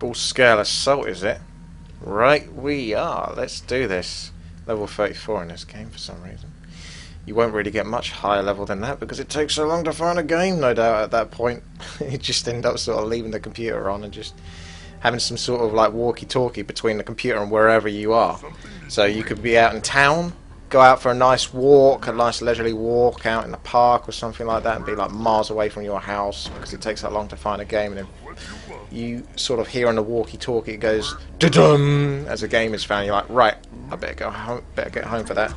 Full scale assault, is it? Right, we are. Let's do this. Level 34 in this game for some reason. You won't really get much higher level than that because it takes so long to find a game, no doubt, at that point. you just end up sort of leaving the computer on and just having some sort of like walkie-talkie between the computer and wherever you are. So you could be out in town, go out for a nice walk, a nice leisurely walk out in the park or something like that and be like miles away from your house because it takes that long to find a game and then you sort of hear on the walkie-talkie it goes dum as a game is found. You're like, right, I better go home, better get home for that.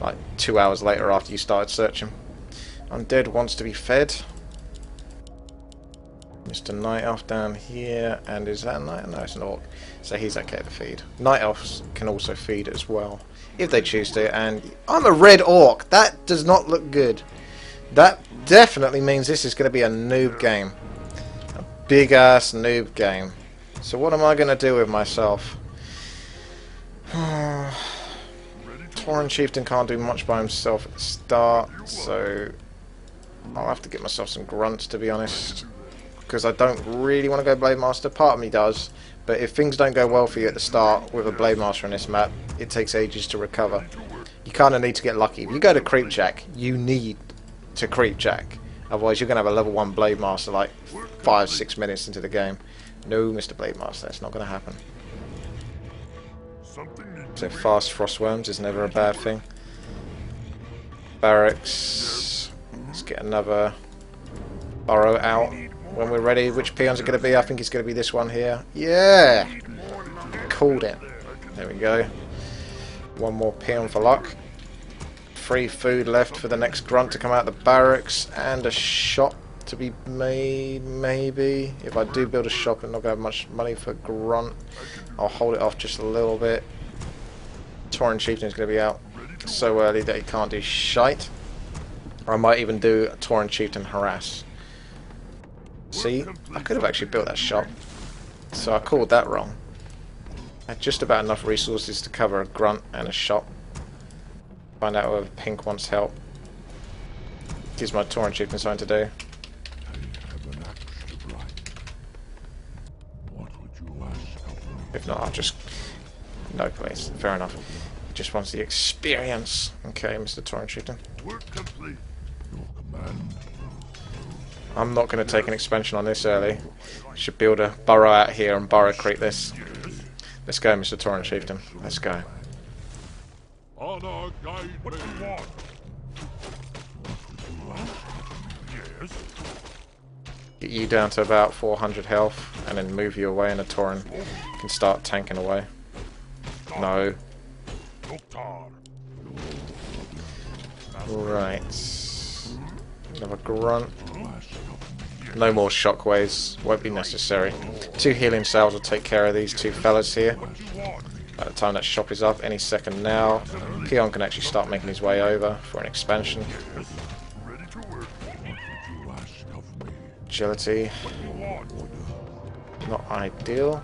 Like two hours later after you started searching. Undead wants to be fed. Mr. Night Elf down here, and is that a night? No, it's an orc. So he's okay to feed. Night Elves can also feed as well, if they choose to. And I'm a red orc. That does not look good. That definitely means this is going to be a noob game big ass noob game. So what am I going to do with myself? Tauren Chieftain can't do much by himself at the start, so I'll have to get myself some grunts to be honest. Because I don't really want to go Blade Master. Part of me does, but if things don't go well for you at the start with a Blade Master on this map, it takes ages to recover. You kind of need to get lucky. If you go to Creep Jack, you need to Creep Jack. Otherwise, you're going to have a level 1 Blade Master like 5 6 minutes into the game. No, Mr. Blade Master, that's not going to happen. So, fast Frost Wyrms is never a bad thing. Barracks. Let's get another burrow out when we're ready. Which peons are going to be? I think it's going to be this one here. Yeah! Called it. There we go. One more peon for luck free food left for the next grunt to come out of the barracks and a shop to be made maybe. If I do build a shop I'm not gonna have much money for grunt. I'll hold it off just a little bit. Tauren Chieftain is gonna be out so early that he can't do shite. Or I might even do a Tauren Chieftain harass. See I could have actually built that shop so I called that wrong. I had just about enough resources to cover a grunt and a shop Find out whether Pink wants help. Gives my Tauren Chieftain something to do. If not, I'll just... No place. Fair enough. Just wants the experience. Okay, Mr. Tauren Chieftain. I'm not going to take an expansion on this early. Should build a burrow out here and burrow creep this. Let's go, Mr. Tauren Chieftain. Let's go. Honor guide what do you want? Yes. Get you down to about 400 health, and then move you away, and a Tauren can start tanking away. No. Right. Another grunt. No more shockwaves. Won't be necessary. Two healing salves will take care of these two fellas here. By the time that shop is up, any second now, Peon can actually start making his way over for an expansion. Agility. Not ideal.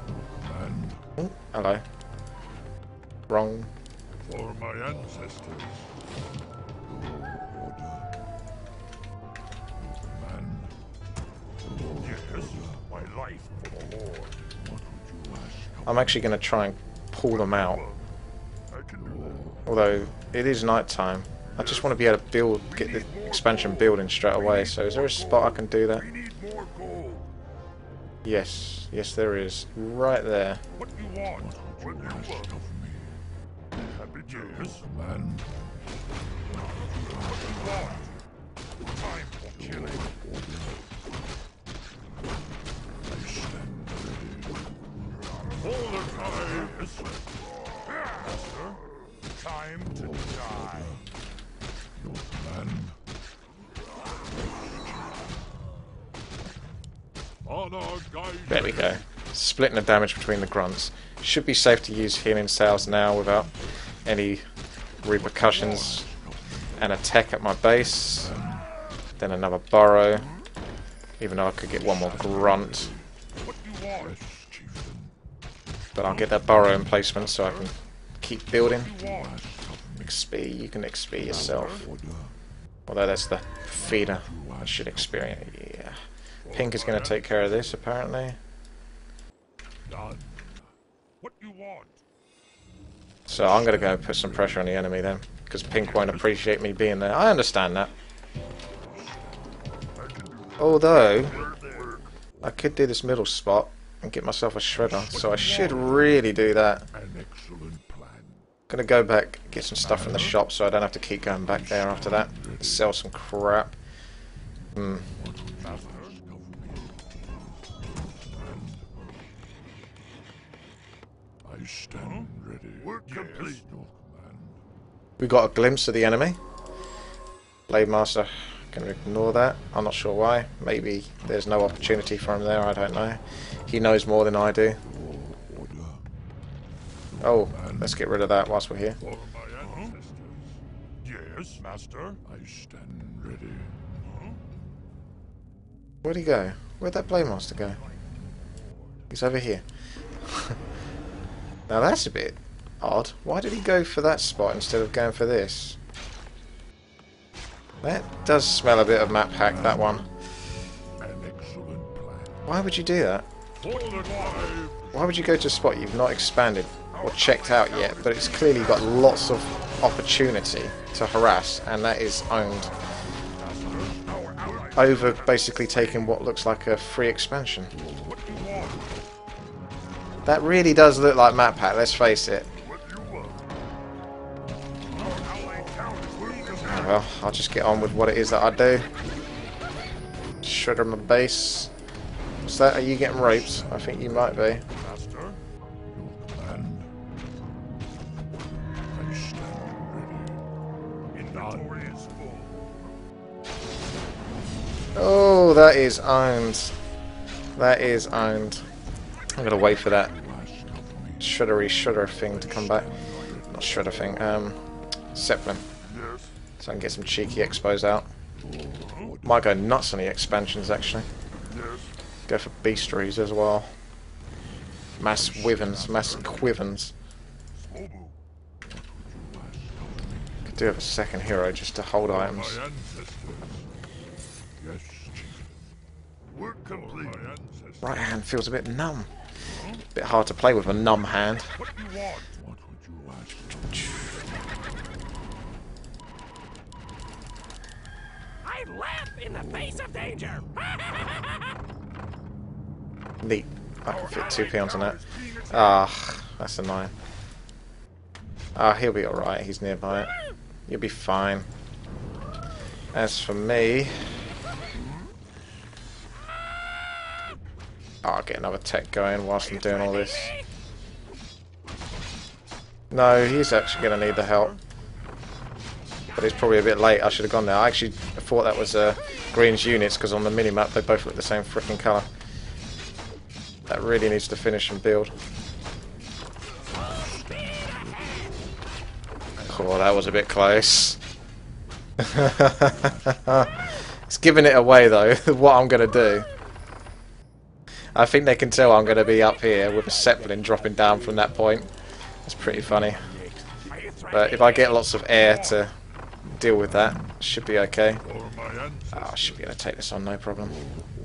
Ooh, hello. Wrong. For my ancestors. I'm actually going to try and pull them out. Although, it is night time. I just want to be able to build, get the expansion building straight away. So is there a spot I can do that? Yes, yes there is. Right there. What you want? What you man. Time for killing. Time to die. There we go. Splitting the damage between the grunts. Should be safe to use healing salves now without any repercussions. And attack at my base. Then another burrow. Even though I could get one more grunt. But I'll get that burrow in placement so I can keep building. XP, you can XP yourself. Although that's the feeder. I should experience. Yeah. Pink is going to take care of this apparently. What you want? So I'm going to go put some pressure on the enemy then, because Pink won't appreciate me being there. I understand that. Although, I could do this middle spot and get myself a shredder, so I should really do that. An excellent. Gonna go back, get some stuff from the shop so I don't have to keep going back there after that. Sell some crap. Hmm. Master, I stand ready. Work complete. Your command. We got a glimpse of the enemy. Blade Master, gonna ignore that. I'm not sure why. Maybe there's no opportunity for him there, I don't know. He knows more than I do. Oh, let's get rid of that whilst we're here. for. Yes, Master. I stand ready. Where'd he go? Where'd that Blade Master go? He's over here. now that's a bit odd. Why did he go for that spot instead of going for this? That does smell a bit of map hack, that one. An excellent plan. Why would you do that? For the life. Why would you go to a spot you've not expanded or checked out yet, but it's clearly got lots of opportunity to harass, and that is owned over basically taking what looks like a free expansion. What you want? That really does look like map hack, let's face it. Well, I'll just get on with what it is that I do. Shredder my base. What's that? Are you getting raped? I think you might be. Master. Your command. I stand ready. Inventory. Oh, that is owned. That is owned. I'm gonna wait for that Last of me. shreddery shredder thing to come back. Not shredder thing, um, Zeppelin. So I can get some cheeky expos out. Might go nuts on the expansions actually. Go for beastries as well. Mass wyverns, mass quivens. Could do have a second hero just to hold items. Right hand feels a bit numb. A Bit hard to play with a numb hand. What you want? What would you ask? I laugh in the face of danger. Neat. I can fit two pounds on that. Ah, that's annoying. Ah, he'll be alright. He's nearby. You'll be fine. As for me... Oh, I'll get another tech going whilst I'm doing all this. No, he's actually going to need the help. But it's probably a bit late. I should have gone there. I actually thought that was uh, Green's units because on the mini-map they both look the same freaking colour. That really needs to finish and build. Oh, that was a bit close. it's giving it away though, what I'm going to do. I think they can tell I'm going to be up here with a Zeppelin dropping down from that point. It's pretty funny. But if I get lots of air to deal with that, should be okay. Oh, ah, I should be able to take this on, no problem.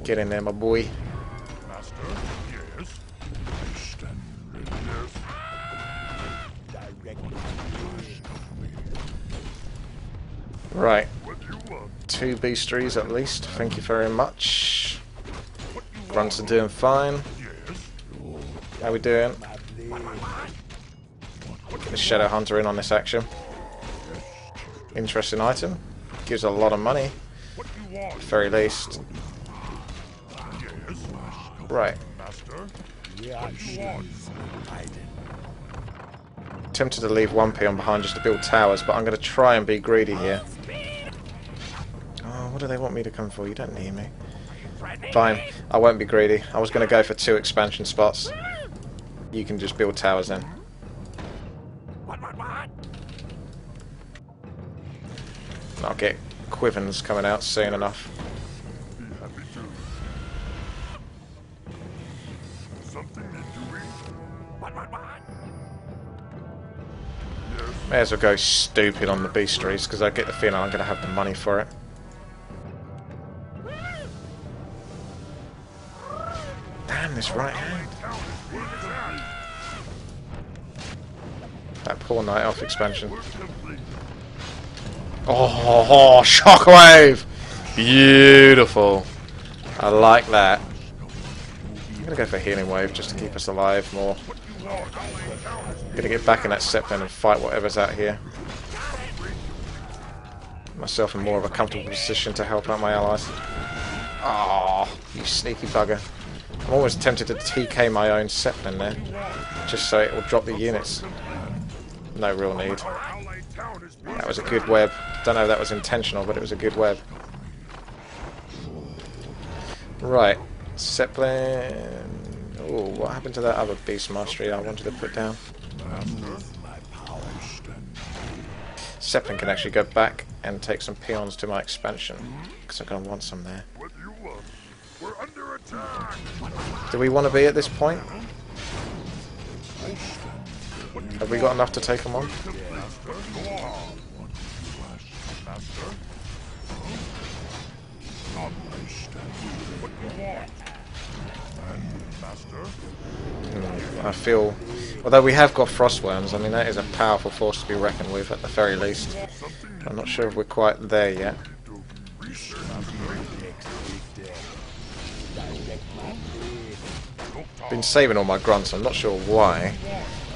Get in there, my boy. Master. Yes. I stand ready. Yes. Right, What you want? two beastries at least. Thank you very much. Grunts are doing fine. How we doing? Get the Shadow Hunter in on this action. Interesting item. Gives a lot of money, at the very least. Right. Tempted to leave one peon behind just to build towers, but I'm going to try and be greedy here. Oh, what do they want me to come for? You don't need me. Fine, I won't be greedy. I was going to go for two expansion spots. You can just build towers then. I'll get Quivens coming out soon enough. May as well go stupid on the beastries because I get the feeling I'm going to have the money for it. Damn this right hand. That poor Night Elf expansion. Oh, shockwave! Beautiful. I like that. I'm gonna go for healing wave just to keep us alive more. I'm Gonna get back in that Zeppelin and fight whatever's out here. Myself in more of a comfortable position to help out my allies. Oh, you sneaky bugger. I'm almost tempted to TK my own Zeppelin there, eh? just so it will drop the units. No real need. That was a good web. I don't know if that was intentional, but it was a good web. Right, Zeppelin. Oh, what happened to that other beast mastery I wanted to put down? Zeppelin can actually go back and take some peons to my expansion, because I'm going to want some there. Do we want to be at this point? Have we got enough to take them on? Master, go on. Master. Not What do you want? I feel, although we have got frost wyrms, I mean that is a powerful force to be reckoned with at the very least. I'm not sure if we're quite there yet. Been saving all my grunts, I'm not sure why,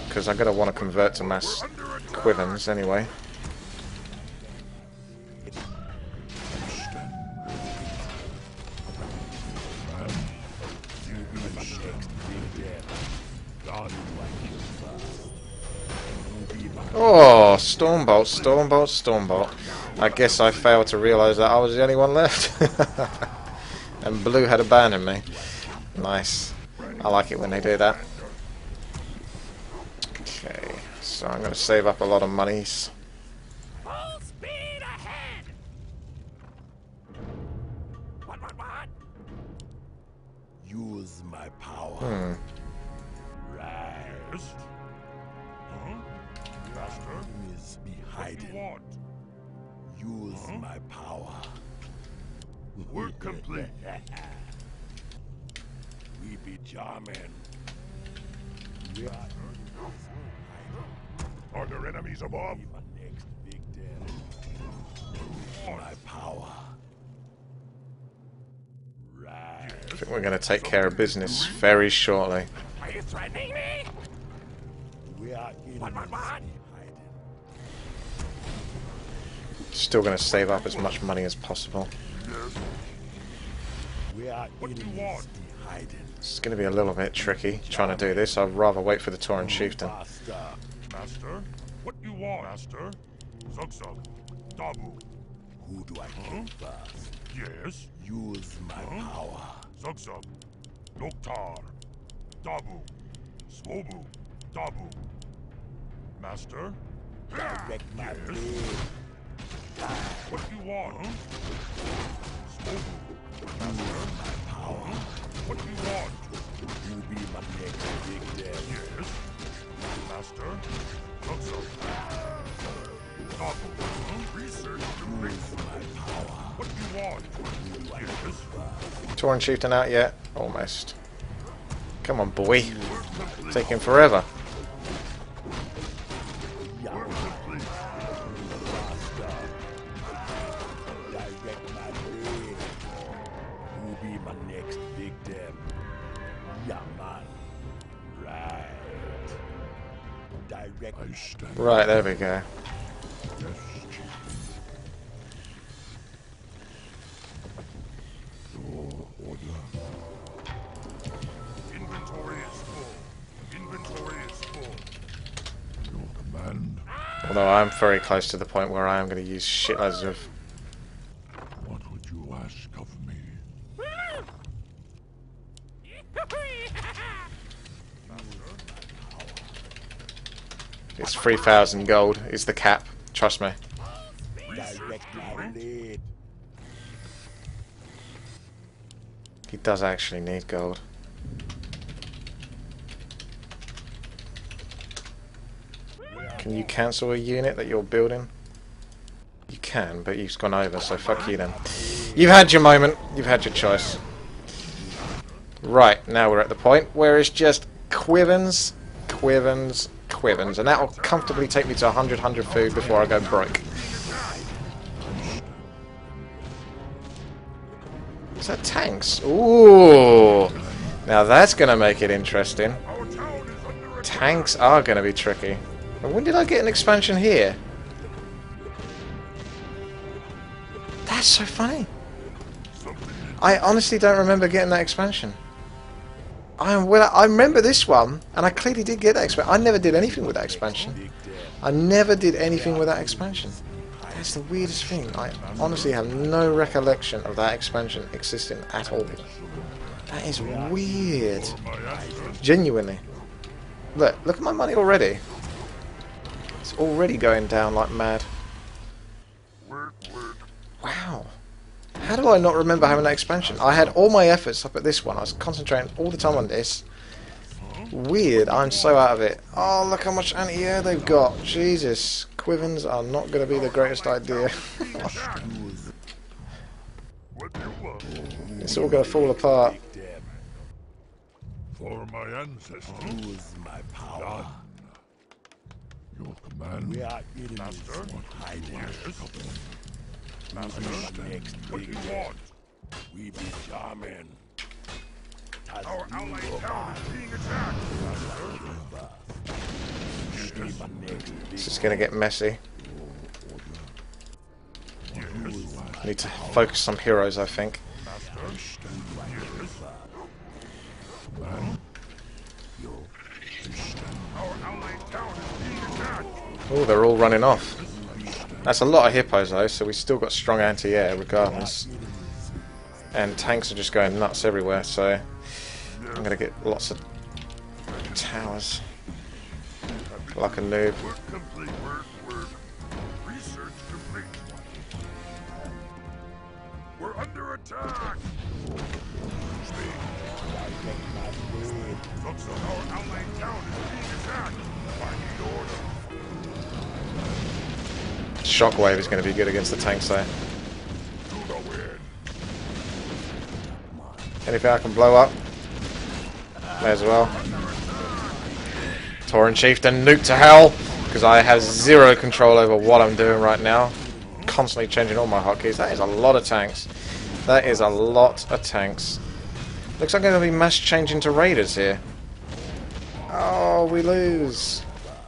because I'm going to want to convert to mass quivens anyway. Oh, Stormbolt, Stormbolt, Stormbolt. I guess I failed to realise that I was the only one left. and Blue had abandoned me. Nice. I like it when they do that. Okay, so I'm going to save up a lot of monies. Use my power. Hmm. Yes. Be What do you hiding? want? Use hmm? my power. Work complete. We be charming. Are there enemies above? Be my next victim. My power. Right. I think we're going to take care of business very shortly. Are you threatening me? We are enemies. What, what, what? Still going to save up as much money as possible. Yes. We are What do you want? It's going to be a little bit tricky trying to do this. I'd rather wait for the Tauren Chieftain. Master. Master. What do you want? Master. Zug Zug. Dabu. Who do I kill first? Yes. Use my Huh? power. Zug Zug. Loktar. Dabu. Swobu. Dabu. Master. Direct my Yes. What do you want? Huh? Master. Power. What do you want? You be my next victim. Yes. Master. Zug Zug. Dabu. Huh? Research. Use my power. What do you want? Yes. Tauren Chieftain out yet? Almost. Come on, boy. Taking forever. Right, there we go. Yes, Chief. Your order. Inventory is full. Inventory is full. Your command. Although I'm very close to the point where I am going to use shitloads of... What would you ask of me? It's 3,000 gold is the cap. Trust me. He does actually need gold. Can you cancel a unit that you're building? You can, but you've gone over, so fuck you then. You've had your moment. You've had your choice. Right, now we're at the point where it's just Quivens, Quivens, Quivens, and that'll comfortably take me to 100, 100 food before I go broke. Is that tanks? Ooh! Now that's going to make it interesting. Tanks are going to be tricky. And when did I get an expansion here? That's so funny. I honestly don't remember getting that expansion. I well, I remember this one, and I clearly did get that expansion. I never did anything with that expansion. I never did anything with that expansion. That's the weirdest thing. I honestly have no recollection of that expansion existing at all. That is weird. Genuinely. Look, look at my money already. It's already going down like mad. Wow. How do I not remember having that expansion? I had all my efforts up at this one. I was concentrating all the time on this. Weird. I'm so out of it. Oh, look how much anti-air they've got. Jesus. Quivens are not going to be the greatest idea. What you want? it's all going to fall apart. For my ancestors. my power. Your command. We are enemies Master? Master, next What? We be charming. Our is being attacked. This is to get messy. Need to focus some heroes, I think. Oh, they're all running off. That's a lot of hippos though, so we've still got strong anti-air regardless. And tanks are just going nuts everywhere, so I'm gonna get lots of towers. Like a noob. Work complete. Work, work. Research complete. We're under attack. Shockwave is gonna be good against the tanks there. To. Anything I can blow up? May as well. Tauren Chieftain, nuke to hell! Because I have zero control over what I'm doing right now. Constantly changing all my hotkeys. That is a lot of tanks. That is a lot of tanks. Looks like I'm going to be mass changing to raiders here. Oh, we lose.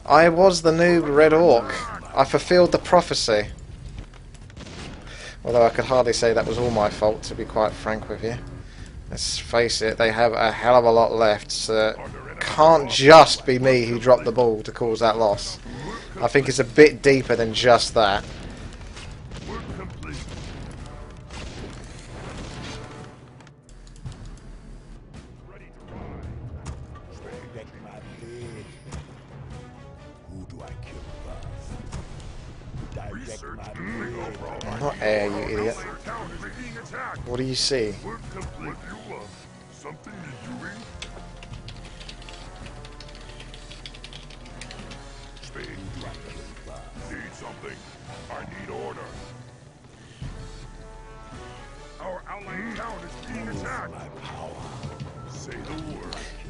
I was the noob Red Orc. I fulfilled the prophecy. Although I could hardly say that was all my fault, to be quite frank with you. Let's face it, they have a hell of a lot left, so it can't just be me who dropped the ball to cause that loss. I think it's a bit deeper than just that. Not air, you idiot. What do you see? Need something. I need order. Our town is being attacked.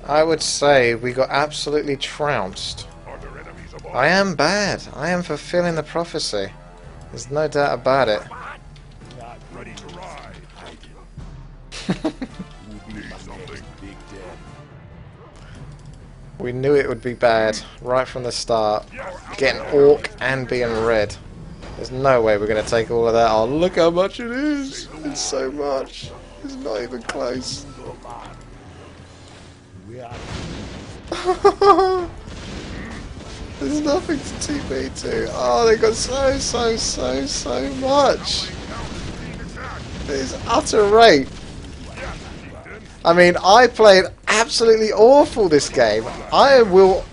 I would say we got absolutely trounced. I am bad. I am fulfilling the prophecy. There's no doubt about it. We knew it would be bad right from the start. Getting orc and being red. There's no way we're going to take all of that. Oh, look how much it is. It's so much. It's not even close. There's nothing to TP to. Oh, they got so, so, so, so much. It's utter rape. I mean, I played absolutely awful this game. I will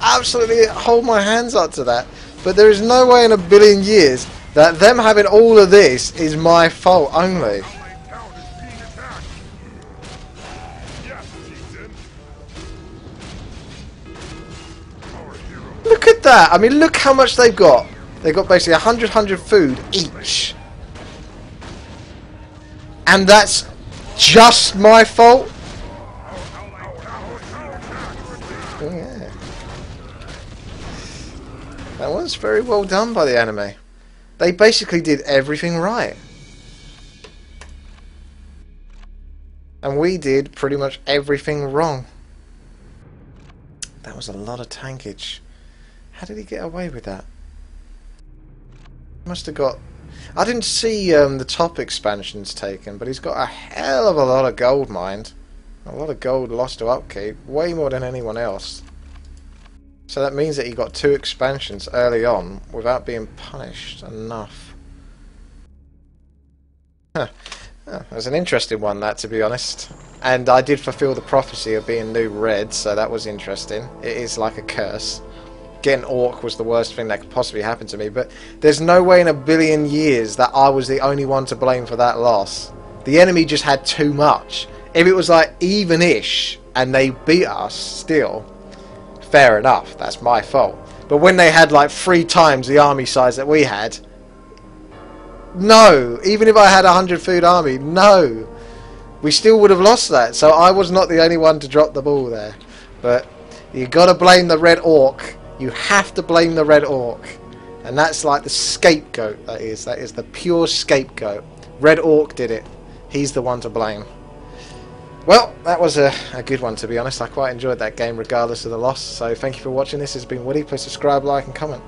absolutely hold my hands up to that. But there is no way in a billion years that them having all of this is my fault only. That. I mean, look how much they've got. They've got basically 100, 100 food each. And that's just my fault? Oh, yeah. That was very well done by the anime. They basically did everything right. And we did pretty much everything wrong. That was a lot of tankage. How did he get away with that? Must have got... I didn't see um, the top expansions taken, but he's got a hell of a lot of gold mined. A lot of gold lost to upkeep. Way more than anyone else. So that means that he got two expansions early on without being punished enough. Huh. That was an interesting one, that, to be honest. And I did fulfill the prophecy of being new red, so that was interesting. It is like a curse. Getting Orc was the worst thing that could possibly happen to me, but there's no way in a billion years that I was the only one to blame for that loss. The enemy just had too much. If it was like even-ish, and they beat us still, fair enough, that's my fault. But when they had like three times the army size that we had, no, even if I had a hundred food army, no. We still would have lost that. So I was not the only one to drop the ball there. But you got to blame the red orc. You have to blame the red orc, and that's like the scapegoat. That is. That is the pure scapegoat. Red orc did it. He's the one to blame. Well, that was a, a good one to be honest. I quite enjoyed that game regardless of the loss. So thank you for watching. This It's been WTii. Please subscribe, like and comment.